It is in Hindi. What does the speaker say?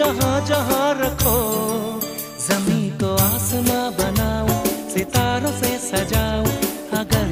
जहाँ रखो जमी को आसमां बनाओ सितारों से सजाओ अगर